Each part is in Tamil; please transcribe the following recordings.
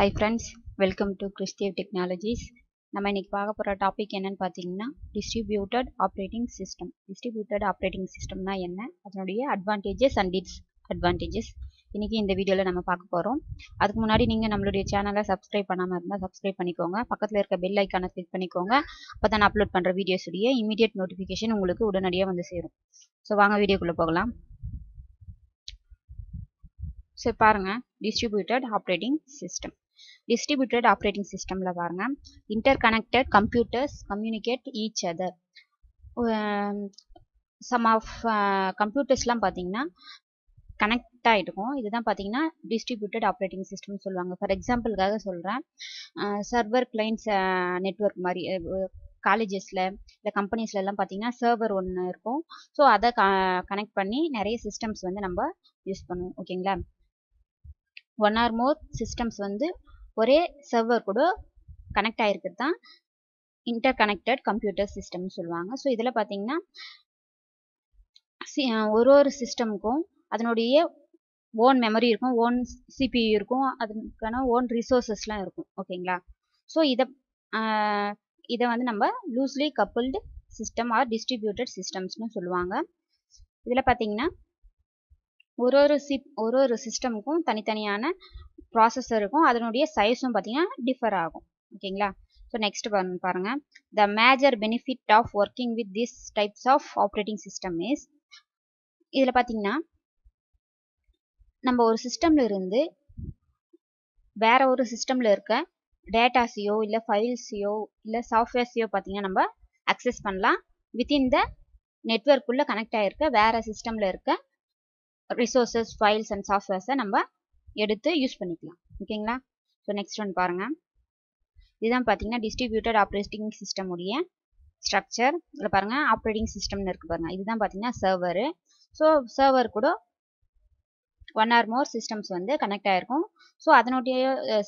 ஹை ஃப்ரெண்ட்ஸ் வெல்கம் டு கிறிஸ்டிவ் டெக்னாலஜிஸ் நம்ம இன்னைக்கு பார்க்க போகிற டாபிக் என்னன்னு பார்த்தீங்கன்னா distributed operating system distributed operating சிஸ்டம்னா என்ன? அதனுடைய அட்வான்டேஜஸ் அண்ட் டிஸ் அட்வான்டேஜஸ் இன்னைக்கு இந்த வீடியோவில் நம்ம பார்க்க போகிறோம் அதுக்கு முன்னாடி நீங்கள் நம்மளுடைய சேனலை சப்ஸ்கிரைப் பண்ணாமல் இருந்தால் சப்ஸ்கிரைப் பண்ணிக்கோங்க. பக்கத்தில் இருக்க பெல் ஐக்கானை கிளிக் பண்ணிக்கோங்க. அப்போ தான் அப்லோட் பண்ணுற வீடியோஸுடைய இமீடியட் நோட்டிஃபிகேஷன் உங்களுக்கு உடனடியாக வந்து சேரும். ஸோ வாங்க வீடியோக்குள்ளே போகலாம். சரி பாருங்கள் distributed operating system distributed operating சிஸ்டமில் பாருங்க. Interconnected computers communicate each other some of கம்ப்யூட்டர்ஸ்லாம் பார்த்தீங்கன்னா கனெக்ட் ஆகிருக்கும் இதுதான் பார்த்தீங்கன்னா டிஸ்ட்ரிபியூட்டட் ஆப்ரேட்டிங் சிஸ்டம்னு சொல்லுவாங்க. ஃபார் எக்ஸாம்பிளுக்காக சொல்கிறேன் சர்வர் கிளைண்ட்ஸ் நெட்ஒர்க் மாதிரி காலேஜஸில் இல்லை கம்பெனிஸ்ல எல்லாம் பார்த்தீங்கன்னா சர்வர் ஒன்று இருக்கும். ஸோ அதை கனெக்ட் பண்ணி நிறைய சிஸ்டம்ஸ் வந்து நம்ம யூஸ் பண்ணுவோம். ஓகேங்களா ஒன் ஆர் மோர் சிஸ்டம்ஸ் வந்து ஒரே சர்வர் கூட கனெக்ட் ஆகிருக்கிறது தான் இன்டர் கனெக்டட் கம்ப்யூட்டர் சிஸ்டம்னு சொல்லுவாங்க. ஸோ இதில் பார்த்தீங்கன்னா ஒரு ஒரு சிஸ்டமுக்கும் அதனுடைய ஓன் மெமரி இருக்கும் ஓன் சிபியு இருக்கும் அதுக்கான ஓன் ரிசோர்ஸஸ்லாம் இருக்கும். ஓகேங்களா? ஸோ இதை இதை வந்து நம்ம loosely coupled system or distributed சிஸ்டம்ஸ்னு சொல்லுவாங்க. இதில் பார்த்தீங்கன்னா ஒரு ஒரு சிப் ஒரு ஒரு சிஸ்டமுக்கும் தனித்தனியான ப்ராசஸர் இருக்கும். அதனுடைய சைஸும் பார்த்தீங்கன்னா டிஃபர் ஆகும். ஓகேங்களா? ஸோ நெக்ஸ்ட் பாருங்க. The major benefit of working with this types of operating system is இதில் பார்த்தீங்கன்னா நம்ம ஒரு சிஸ்டம்ல இருந்து வேற ஒரு சிஸ்டம்ல இருக்க டேட்டாஸையோ இல்லை ஃபைல்ஸையோ இல்லை சாஃப்ட்வேர்ஸையோ பார்த்தீங்கன்னா நம்ம அக்சஸ் பண்ணலாம். வித்தின் த நெட்ஒர்க்குள்ளே கனெக்ட் ஆகிருக்க வேற சிஸ்டமில் இருக்க ரிசோர்ஸஸ் ஃபைல்ஸ் அண்ட் சாஃப்ட்வேர்ஸை நம்ம எடுத்து யூஸ் பண்ணிக்கலாம். ஓகேங்களா? ஸோ நெக்ஸ்ட் ஒன் பாருங்கள் இதுதான் பார்த்தீங்கன்னா டிஸ்ட்ரிபியூட்டட் ஆப்ரேட்டிங் சிஸ்டம் உடைய ஸ்ட்ரக்சர் இதில் பாருங்கள் ஆப்ரேட்டிங் சிஸ்டம்னு இருக்குது பாருங்கள் இதுதான் பார்த்தீங்கன்னா சர்வரு ஸோ சர்வர் கூட ஒன் ஆர் மோர் சிஸ்டம்ஸ் வந்து கனெக்ட் ஆகிருக்கும் ஸோ அதனுடைய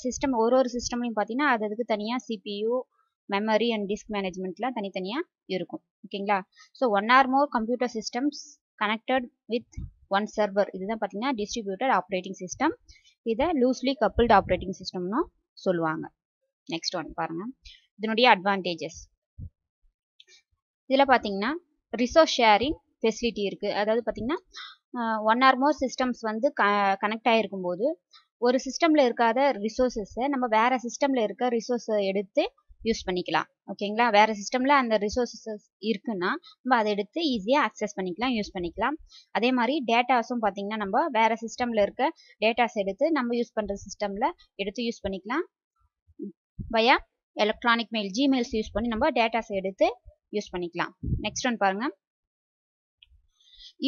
சிஸ்டம் ஒரு ஒரு சிஸ்டம்லையும் பார்த்தீங்கன்னா அது அதுக்கு தனியாக சிபியூ மெமரி அண்ட் டிஸ்க் மேனேஜ்மெண்ட்லாம் தனித்தனியாக இருக்கும். ஓகேங்களா? So one or more computer systems connected with one server இதுதான் பார்த்தீங்கன்னா டிஸ்ட்ரிபியூட்டட் ஆப்ரேட்டிங் சிஸ்டம் இதை லூஸ்லி கப்புள்டு ஆப்ரேட்டிங் சிஸ்டம்னு சொல்லுவாங்க. நெக்ஸ்ட் ஒன் பாருங்கள் இதனுடைய அட்வான்டேஜஸ் இதில் பார்த்தீங்கன்னா ரிசோர்ஸ் ஷேரிங் ஃபெசிலிட்டி இருக்குது அதாவது பார்த்தீங்கன்னா ஒன் ஆர் மோர் சிஸ்டம்ஸ் வந்து க கனெக்ட் ஆகிருக்கும் போது ஒரு சிஸ்டமில் இருக்காத ரிசோர்ஸஸை நம்ம வேறு சிஸ்டமில் இருக்க ரிசோர்ஸை எடுத்து யூஸ் பண்ணிக்கலாம். ஓகேங்களா வேறு சிஸ்டமில் அந்த ரிசோர்ஸஸ் இருக்குன்னா நம்ம அதை எடுத்து ஈஸியாக அக்சஸ் பண்ணிக்கலாம் யூஸ் பண்ணிக்கலாம். அதே மாதிரி டேட்டாஸும் பார்த்தீங்கன்னா நம்ம வேறு சிஸ்டமில் இருக்க டேட்டாஸ் எடுத்து நம்ம யூஸ் பண்ணுற சிஸ்டமில் எடுத்து யூஸ் பண்ணிக்கலாம். Via electronic mail Gmails use பண்ணி நம்ம டேட்டாஸ் எடுத்து யூஸ் பண்ணிக்கலாம். நெக்ஸ்ட் ஒன் பாருங்கள்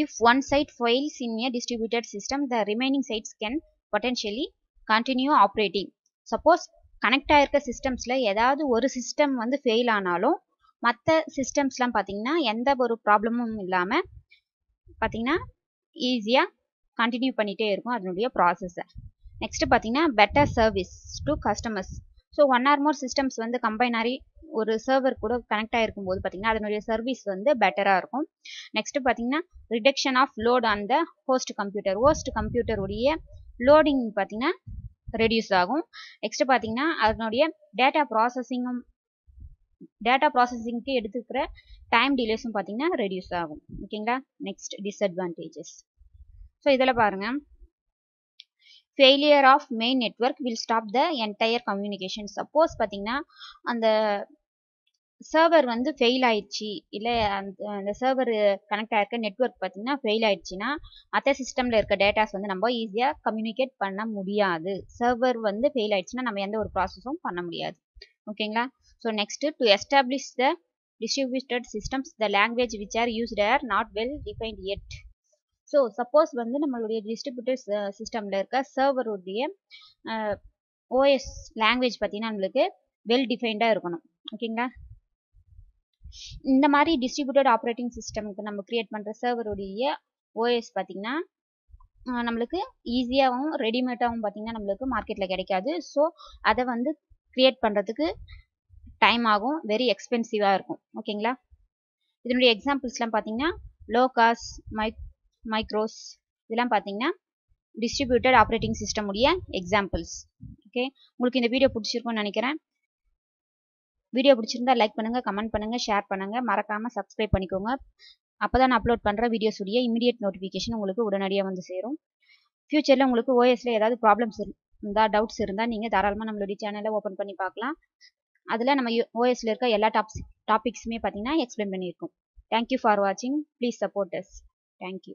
if one site fails in a distributed system the remaining sites can potentially continue operating suppose connect ஆகிருக்க சிஸ்டம்ஸில் ஏதாவது ஒரு சிஸ்டம் வந்து ஃபெயில் ஆனாலும் மற்ற சிஸ்டம்ஸ்லாம் பார்த்தீங்கன்னா எந்த ஒரு ப்ராப்ளமும் இல்லாமல் பார்த்தீங்கன்னா ஈஸியாக கண்டினியூ பண்ணிகிட்டே இருக்கும் அதனுடைய ப்ராசஸை நெக்ஸ்ட்டு பார்த்தீங்கன்னா better service to customers so one or more systems வந்து கம்பைனாரி ஒரு சர்வர் கூட கனெக்ட் ஆகிருக்கும் போது பார்த்தீங்கன்னா அதனுடைய சர்வீஸ் வந்து பெட்டராக இருக்கும். நெக்ஸ்ட்டு பார்த்தீங்கன்னா reduction of load on the host computer host கம்ப்யூட்டருடைய loading பார்த்தீங்கன்னா ரெடியூஸ் ஆகும். நெக்ஸ்ட் பார்த்தீங்கன்னா அதனுடைய டேட்டா ப்ராசஸிங்கும் டேட்டா ப்ராசஸிங்க்கு எடுத்துக்கிற டைம் டிலேஸும் பார்த்தீங்கன்னா ரெடியூஸ் ஆகும். ஓகேங்களா நெக்ஸ்ட் டிஸ்அட்வான்டேஜஸ் ஸோ இதில் பாருங்கள் failure of main network will stop the entire communication suppose பார்த்தீங்கன்னா அந்த சர்வர் வந்து ஃபெயில் ஆயிடுச்சு. இல்லை அந்த அந்த சர்வர் கனெக்ட் ஆகிருக்க நெட்ஒர்க் பார்த்தீங்கன்னா ஃபெயில் ஆயிடுச்சுன்னா மற்ற சிஸ்டமில் இருக்க டேட்டாஸ் வந்து நம்ம ஈஸியாக கம்யூனிகேட் பண்ண முடியாது. சர்வர் வந்து ஃபெயில் ஆயிடுச்சுன்னா நம்ம எந்த ஒரு ப்ராசஸும் பண்ண முடியாது. ஓகேங்களா so next to establish the distributed systems the language which are used are not well defined yet so suppose வந்து நம்மளுடைய டிஸ்ட்ரிபியூட்டர் சிஸ்டமில் இருக்க சர்வருடைய ஓஎஸ் லாங்குவேஜ் பார்த்தீங்கன்னா நம்மளுக்கு வெல் டிஃபைன்டாக இருக்கணும். ஓகேங்களா இந்த மாதிரி டிஸ்ட்ரிபியூட்டட் ஆப்ரேட்டிங் சிஸ்டமுக்கு நம்ம கிரியேட் பண்ணுற சர்வருடைய ஓஎஸ் பார்த்தீங்கன்னா நம்மளுக்கு ஈஸியாகவும் ரெடிமேடாகவும் பார்த்தீங்கன்னா நம்மளுக்கு மார்க்கெட்டில் கிடைக்காது. ஸோ அதை வந்து கிரியேட் பண்ணுறதுக்கு டைம் ஆகும். வெரி எக்ஸ்பென்சிவாக இருக்கும். ஓகேங்களா இதனுடைய எக்ஸாம்பிள்ஸ்லாம் பார்த்தீங்கன்னா லோகாஸ் மைக் மைக்ரோஸ் இதெல்லாம் பார்த்தீங்கன்னா டிஸ்ட்ரிபியூட்டட் ஆப்ரேட்டிங் சிஸ்டம் உடைய எக்ஸாம்பிள்ஸ் ஓகே உங்களுக்கு இந்த வீடியோ பிடிச்சிருக்கும்னு நினைக்கிறேன். வீடியோ பிடிச்சிருந்தா லைக் பண்ணுங்கள் கமெண்ட் பண்ணுங்கள் ஷேர் பண்ணுங்கள் மறக்காமல் சப்ஸ்கிரைப் பண்ணிக்கோங்க. அப்போ தான் நான் அப்லோட் பண்ணுற வீடியோஸுடைய இமீடியட் நோட்டிஃபிகேஷன் உங்களுக்கு உடனடியாக வந்து சேரும். ஃப்யூச்சரில் உங்களுக்கு ஓஎஸில் ஏதாவது ப்ராப்ளம்ஸ் இருந்தால் டவுட்ஸ் இருந்தால் நீங்கள் தாராளமாக நம்மளுடைய சேனலை ஓப்பன் பண்ணி பார்க்கலாம். அதில் நம்ம ஓஎஸில் இருக்க எல்லா டாப்ஸ் டாபிக்ஸுமே பார்த்தீங்கன்னா எக்ஸ்பிளைன் பண்ணியிருக்கோம். தேங்க்யூ ஃபார் வாட்சிங் please support us thank you